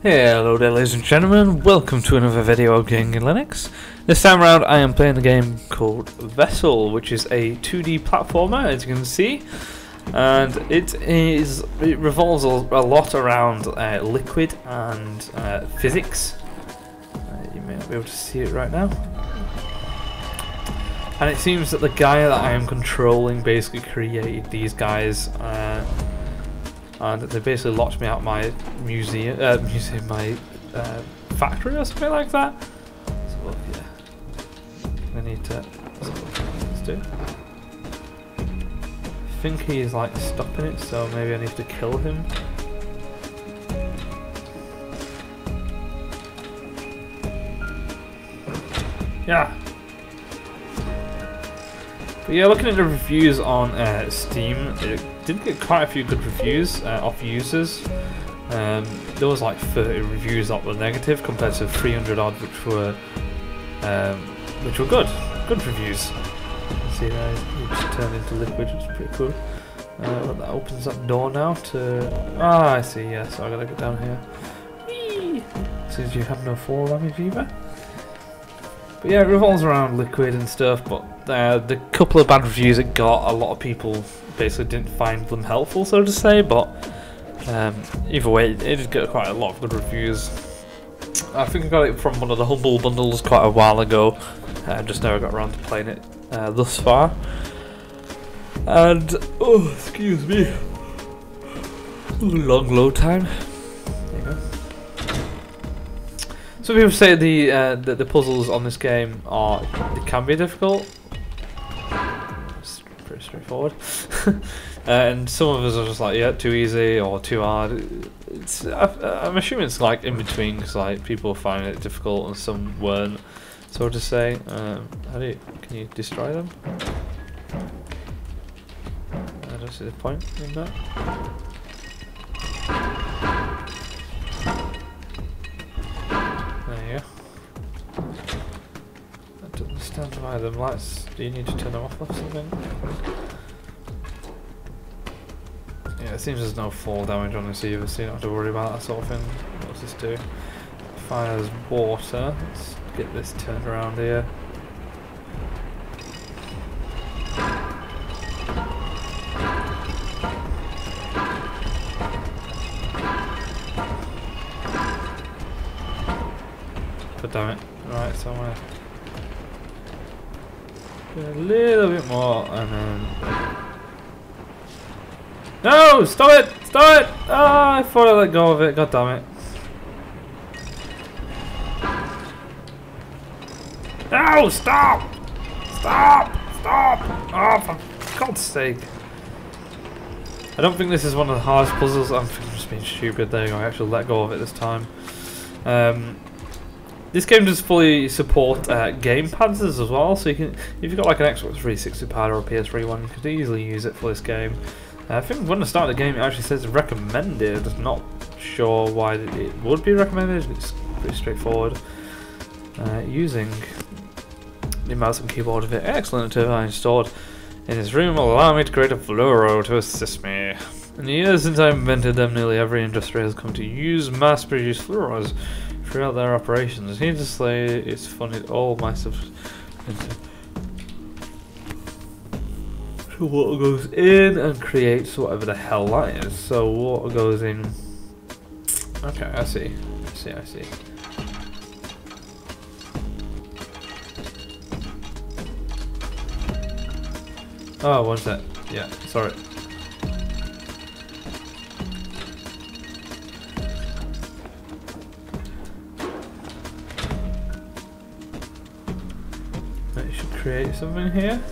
Hello there ladies and gentlemen, welcome to another video of Gaming in Linux. This time around I am playing a game called Vessel, which is a 2D platformer as you can see. And it is it revolves a, a lot around uh, liquid and uh, physics. Uh, you may not be able to see it right now. And it seems that the guy that I am controlling basically created these guys uh, and they basically locked me out my museum, uh, museum, my uh, factory or something like that. So yeah, I need to. Let's do. I think he's like stopping it, so maybe I need to kill him. Yeah. But yeah, looking at the reviews on uh, Steam, it did get quite a few good reviews uh, off users. Um, there was like 30 reviews that were negative compared to 300 odd which were um, which were good, good reviews. See there, it just into liquid, which is pretty cool. Uh, that opens that door now to. Ah, I see. Yeah, so I gotta get down here. Whee! Since you have no fall damage either. But yeah, it revolves around liquid and stuff. But uh, the couple of bad reviews it got, a lot of people basically didn't find them helpful, so to say. But um, either way, it did get quite a lot of good reviews. I think I got it from one of the Humble bundles quite a while ago. Uh, just never got around to playing it uh, thus far. And oh, excuse me, long load time. Some people say the, uh, the the puzzles on this game are can be difficult. It's pretty straightforward. uh, and some of us are just like, yeah, too easy or too hard. It's I, I'm assuming it's like in between because like people find it difficult and some weren't. So to say, um, how do you can you destroy them? I don't see the point in that. Go. I don't understand why them lights. Do you need to turn them off or something? Yeah, it seems there's no fall damage on this either, so you don't have to worry about that sort of thing. What does this do? Fires water. Let's get this turned around here. So gonna do a little bit more and then No! Stop it! Stop it! Oh, I thought I let go of it, god damn it. No! Stop! Stop! Stop! Oh, for God's sake. I don't think this is one of the hardest puzzles. I'm just being stupid. There you go. I actually let go of it this time. Um, this game does fully support uh, game pads as well, so you can, if you've got like an Xbox 360 pad or a PS3 one, you could easily use it for this game. Uh, I think when I start the game, it actually says recommended. Not sure why it would be recommended. It's pretty straightforward. Uh, using the mouse and keyboard of it, excellent until I installed in this room allow me to create a fluro to assist me. In the years since I invented them, nearly every industry has come to use mass-produced fluros throughout their operations. Needless to say, it's funded all my subs so water goes in and creates whatever the hell that is. So water goes in. Okay, I see. I see. I see. Oh, what's that? Yeah, sorry. That should create something here.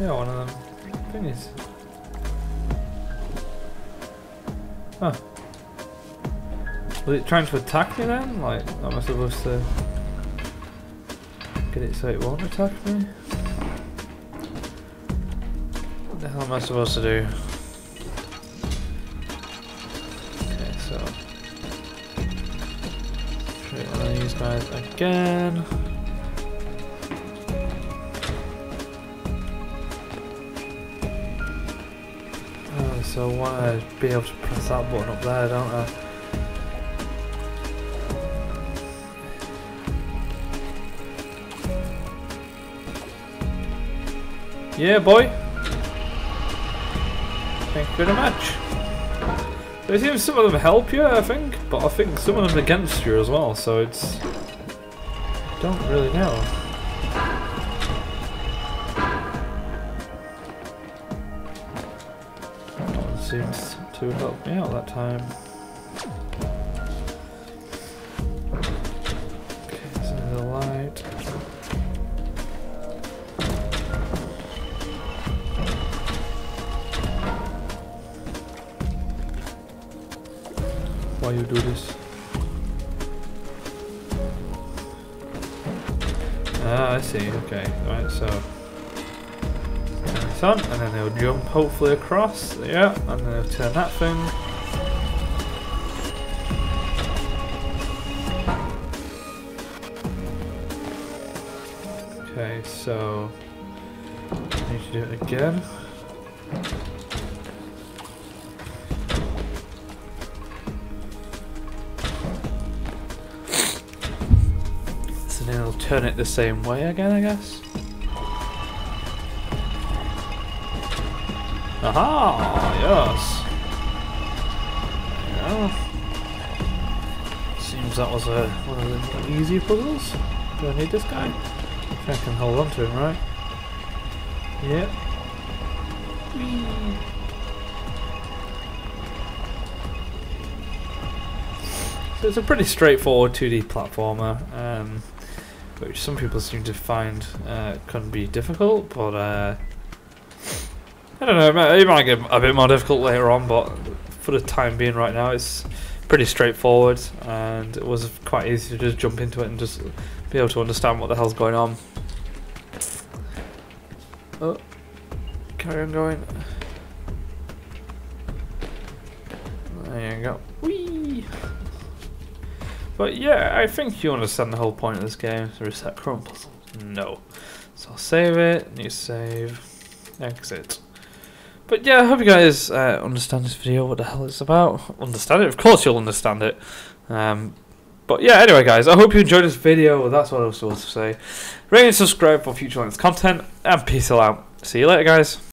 Yeah, one of them thingies. Huh. Was it trying to attack me then? Like, am I supposed to get it so it won't attack me? What the hell am I supposed to do? These guys again. Oh, so I want to be able to press that button up there, don't I? Yeah, boy. Thank you very much. It seems some of them help you, I think, but I think some of them against you as well, so it's... I don't really know. Seems to help me out that time. You do this? Ah, I see. Okay, right. So turn on, and then they'll jump hopefully across. Yeah, and then they'll turn that thing. Okay, so I need to do it again. So then it'll turn it the same way again, I guess. Aha! Yes. Seems that was a, one of the easy puzzles. Do I need this guy? I think I can hold on to him, right? Yep. So it's a pretty straightforward 2D platformer, um, which some people seem to find uh, can be difficult, but uh, I don't know, it might, get a bit more difficult later on, but for the time being right now it's pretty straightforward and it was quite easy to just jump into it and just be able to understand what the hell's going on. Oh, carry on going. There you go. Whee! But yeah, I think you understand the whole point of this game. To reset current. No. So I'll save it, new save, exit. But yeah, I hope you guys uh, understand this video, what the hell it's about. Understand it? Of course you'll understand it. Um, but yeah, anyway guys, I hope you enjoyed this video. That's what I was supposed to say. Rate and subscribe for future Linux content, and peace out. See you later guys.